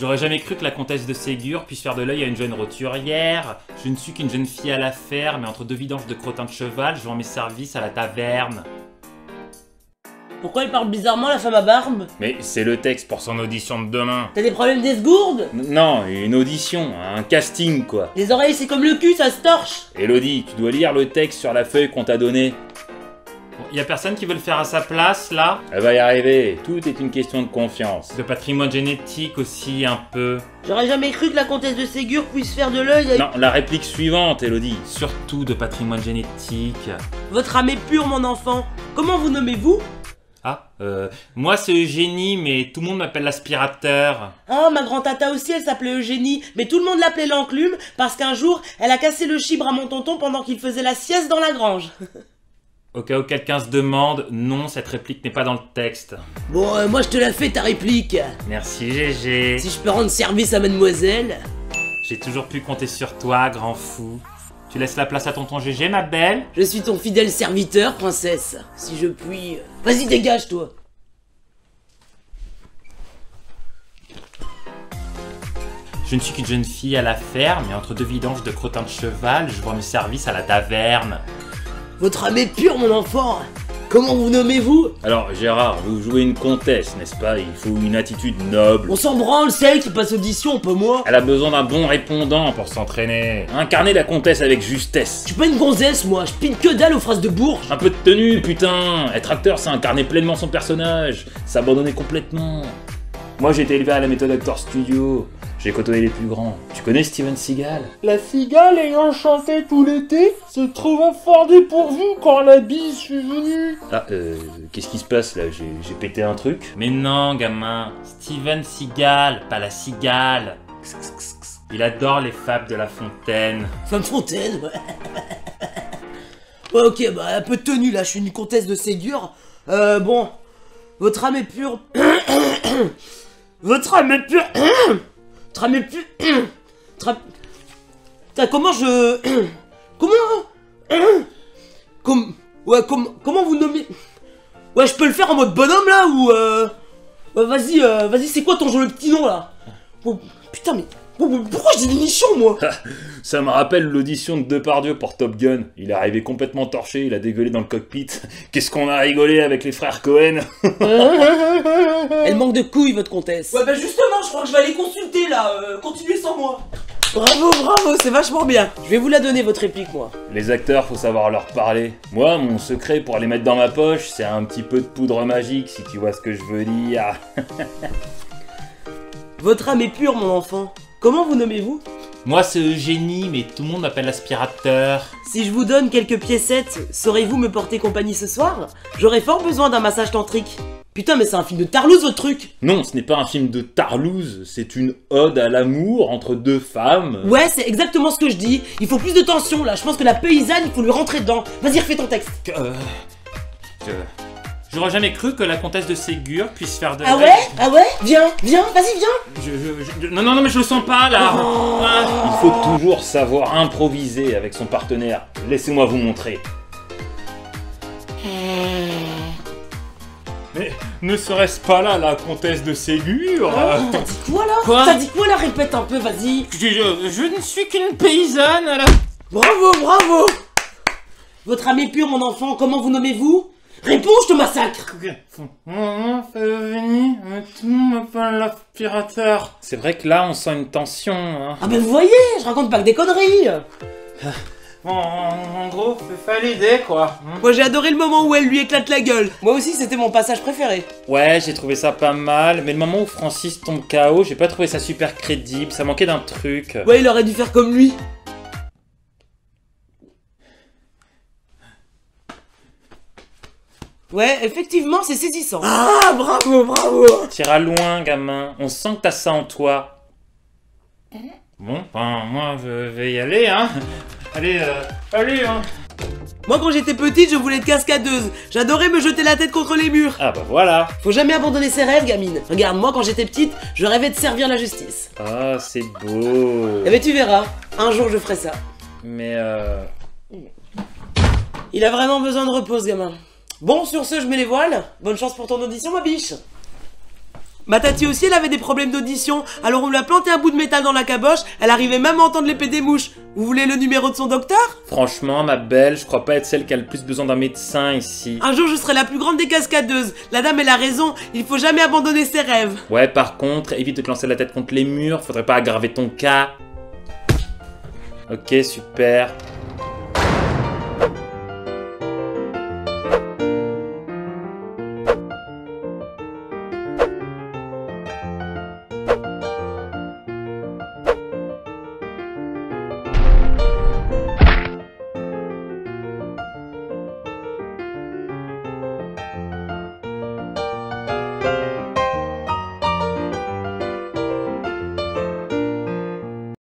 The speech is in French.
J'aurais jamais cru que la comtesse de Ségur puisse faire de l'œil à une jeune roturière. Je ne suis qu'une jeune fille à la ferme, mais entre deux vidanges de crottins de cheval, je vends mes services à la taverne. Pourquoi il parle bizarrement la femme à barbe? Mais c'est le texte pour son audition de demain. T'as des problèmes d'esgourde? Non, une audition, un casting quoi. Les oreilles c'est comme le cul, ça se torche Elodie, tu dois lire le texte sur la feuille qu'on t'a donnée. Y a personne qui veut le faire à sa place là Elle va y arriver, tout est une question de confiance. De patrimoine génétique aussi un peu. J'aurais jamais cru que la comtesse de Ségur puisse faire de l'œil avec... Non, la réplique suivante, Elodie. Surtout de patrimoine génétique. Votre âme est pure, mon enfant. Comment vous nommez-vous? Ah, euh, moi c'est Eugénie, mais tout le monde m'appelle l'aspirateur. Ah, ma grand-tata aussi, elle s'appelait Eugénie, mais tout le monde l'appelait l'enclume parce qu'un jour, elle a cassé le chibre à mon tonton pendant qu'il faisait la sieste dans la grange. Au cas où quelqu'un se demande, non, cette réplique n'est pas dans le texte. Bon, euh, moi je te la fais ta réplique. Merci GG. Si je peux rendre service à mademoiselle. J'ai toujours pu compter sur toi, grand fou. Tu laisses la place à tonton GG, ma belle Je suis ton fidèle serviteur, princesse. Si je puis... euh, Vas-y, dégage, toi. Je ne suis qu'une jeune fille à la ferme, et entre deux vidanges de crottins de cheval, je vends mes services à la taverne. Votre âme est pure, mon enfant. Comment vous nommez-vous? Alors, Gérard, vous jouez une comtesse, n'est-ce pas? Il faut une attitude noble. On s'en branle, celle qui passe audition, pas moi. Elle a besoin d'un bon répondant pour s'entraîner. Incarner la comtesse avec justesse. Je suis pas une gonzesse, moi. Je pine que dalle aux phrases de bourge. Un peu de tenue, putain Être acteur, c'est incarner pleinement son personnage, s'abandonner complètement. Moi, j'ai été élevé à la méthode Actor Studio. J'ai côtoyé les plus grands. Tu connais Steven Seagal? La cigale ayant chanté tout l'été se trouva fort dépourvue quand la bise fut venue. Ah, euh, qu'est-ce qui se passe là? J'ai j'ai pété un truc? Mais non, gamin. Steven Seagal, pas la cigale. Il adore les fables de La Fontaine. Femme Fontaine, ouais. Ouais, ok, bah un peu de tenue là, je suis une comtesse de Ségur. Euh, bon. Votre âme est pure. Votre âme est pure. Est pure. Tra- Putain, comment je. Comment. Comme. Ouais, comme... comment vous nommez. Ouais, je peux le faire en mode bonhomme là ou. Euh... Ouais, vas-y, euh, vas-y, c'est quoi ton joli petit nom là? Putain, mais. Pourquoi je dis des nichons moi Ça me rappelle l'audition de Depardieu pour Top Gun. Il est arrivé complètement torché, il a dégueulé dans le cockpit. Qu'est-ce qu'on a rigolé avec les frères Cohen Elle manque de couilles, votre comtesse. Ouais, bah justement, je crois que je vais aller consulter là. euh, continuez sans moi. Bravo, bravo, c'est vachement bien. Je vais vous la donner, votre réplique, moi. Les acteurs, faut savoir leur parler. Moi, mon secret pour les mettre dans ma poche, c'est un petit peu de poudre magique, si tu vois ce que je veux dire. Votre âme est pure, mon enfant. Comment vous nommez-vous? Moi, c'est Eugénie, mais tout le monde m'appelle l'aspirateur. Si je vous donne quelques piécettes, saurez-vous me porter compagnie ce soir? J'aurais fort besoin d'un massage tantrique. Putain, mais c'est un film de Tarlouse, votre truc Non, ce n'est pas un film de Tarlouse, c'est une ode à l'amour entre deux femmes. Ouais, c'est exactement ce que je dis. Il faut plus de tension, là. Je pense que la paysanne, il faut lui rentrer dedans. Vas-y, refais ton texte. Que- euh, je- J'aurais jamais cru que la comtesse de Ségur puisse faire de Ah ouais Ah ouais Viens, viens, vas-y, viens Je- je- je- Non, non, non, mais je le sens pas là Ah. Il faut toujours savoir improviser avec son partenaire. Laissez-moi vous montrer. Mais ne serait-ce pas là la comtesse de Ségur T'as dit quoi, là Quoi T'as dit quoi, là Répète un peu, vas-y. je, je- je ne suis qu'une paysanne là Bravo, bravo Votre âme est pure, mon enfant, comment vous nommez-vous? Réponds, je te massacre Maman, fais venir, tout le monde m'appelle l'aspirateur. C'est vrai que là on sent une tension. Hein. Ah ben vous voyez, je raconte pas que des conneries En, en gros, fallait l'idée quoi. Moi j'ai adoré le moment où elle lui éclate la gueule. Moi aussi c'était mon passage préféré. Ouais, j'ai trouvé ça pas mal, mais le moment où Francis tombe KO, j'ai pas trouvé ça super crédible, ça manquait d'un truc. Ouais, il aurait dû faire comme lui. Ouais, effectivement, c'est saisissant. Ah, bravo, bravo T'iras loin, gamin, on sent que t'as ça en toi. Bon, ben, moi, je vais y aller, hein. Allez, euh, allez, hein. Moi quand j'étais petite, je voulais être cascadeuse. J'adorais me jeter la tête contre les murs. Ah bah voilà. Faut jamais abandonner ses rêves, gamine. Regarde, moi quand j'étais petite, je rêvais de servir la justice. Ah, c'est beau. Eh ben tu verras, un jour je ferai ça. Mais euh... Il a vraiment besoin de repos, gamin. Bon, sur ce, je mets les voiles. Bonne chance pour ton audition, ma biche. Ma tati aussi, elle avait des problèmes d'audition, alors on lui a planté un bout de métal dans la caboche, elle arrivait même à entendre l'épée des mouches. Vous voulez le numéro de son docteur? Franchement, ma belle, je crois pas être celle qui a le plus besoin d'un médecin ici. Un jour, je serai la plus grande des cascadeuses. La dame, elle a raison, il faut jamais abandonner ses rêves. Ouais, par contre, évite de te lancer la tête contre les murs, faudrait pas aggraver ton cas. Ok, super.